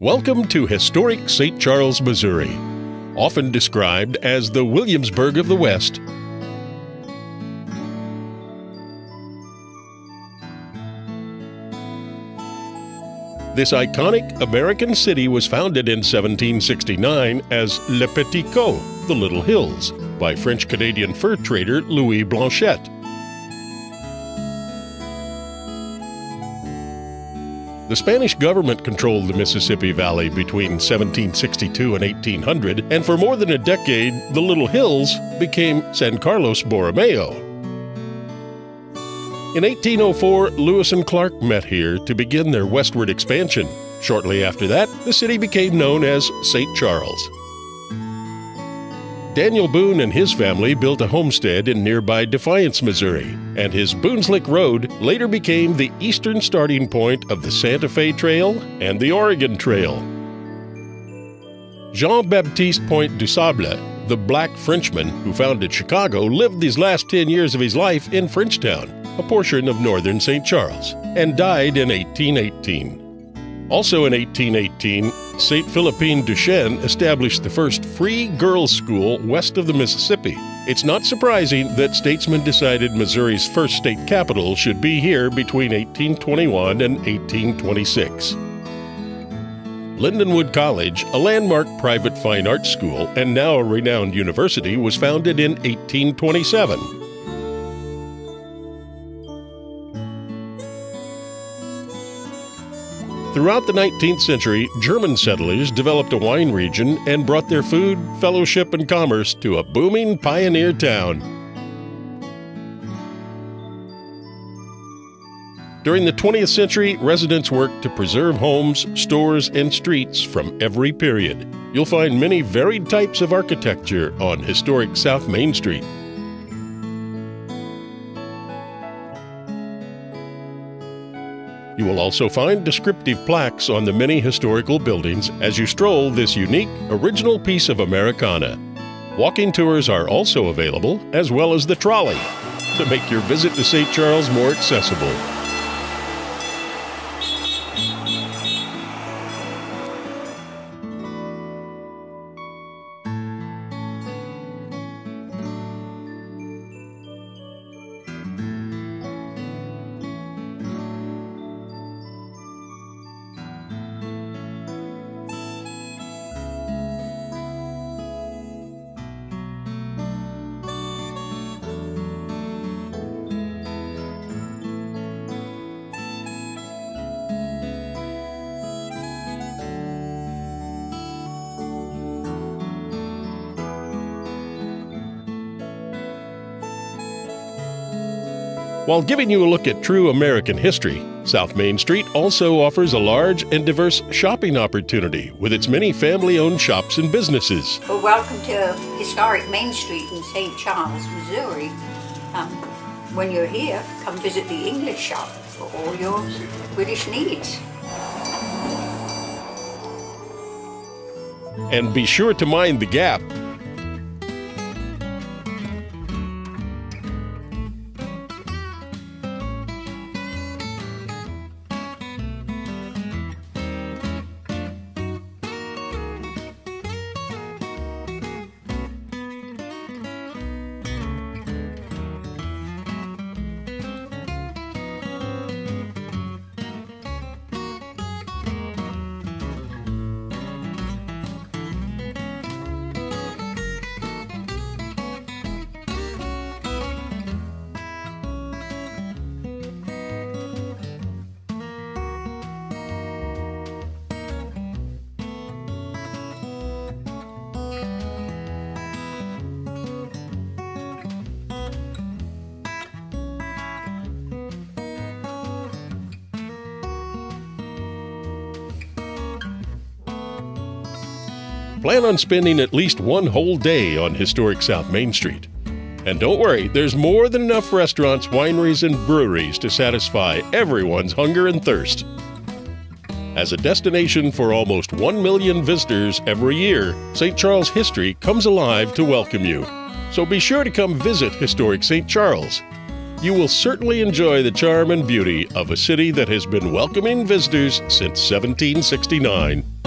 Welcome to historic St. Charles, Missouri, often described as the Williamsburg of the West. This iconic American city was founded in 1769 as Les Petites Côtes, the Little Hills, by French Canadian fur trader Louis Blanchette. The Spanish government controlled the Mississippi Valley between 1762 and 1800, and for more than a decade, the Little Hills became San Carlos Borromeo. In 1804, Lewis and Clark met here to begin their westward expansion. Shortly after that, the city became known as St. Charles. Daniel Boone and his family built a homestead in nearby Defiance, Missouri, and his Booneslick Road later became the eastern starting point of the Santa Fe Trail and the Oregon Trail. Jean Baptiste Point du Sable, the black Frenchman who founded Chicago, lived these last 10 years of his life in Frenchtown, a portion of northern St. Charles, and died in 1818. Also in 1818, St. Philippine Duchesne established the first free girls' school west of the Mississippi. It's not surprising that statesmen decided Missouri's first state capital should be here between 1821 and 1826. Lindenwood College, a landmark private fine arts school and now a renowned university, was founded in 1827. Throughout the 19th century, German settlers developed a wine region and brought their food, fellowship, and commerce to a booming pioneer town. During the 20th century, residents worked to preserve homes, stores, and streets from every period. You'll find many varied types of architecture on historic South Main Street. You will also find descriptive plaques on the many historical buildings as you stroll this unique, original piece of Americana. Walking tours are also available, as well as the trolley, to make your visit to St. Charles more accessible. While giving you a look at true American history, South Main Street also offers a large and diverse shopping opportunity with its many family owned shops and businesses. Well, welcome to historic Main Street in St. Charles, Missouri. Um, when you're here, come visit the English shop for all your British needs. And be sure to mind the gap Plan on spending at least one whole day on historic South Main Street. And don't worry, there's more than enough restaurants, wineries, and breweries to satisfy everyone's hunger and thirst. As a destination for almost 1 million visitors every year, St. Charles history comes alive to welcome you. So be sure to come visit historic St. Charles. You will certainly enjoy the charm and beauty of a city that has been welcoming visitors since 1769.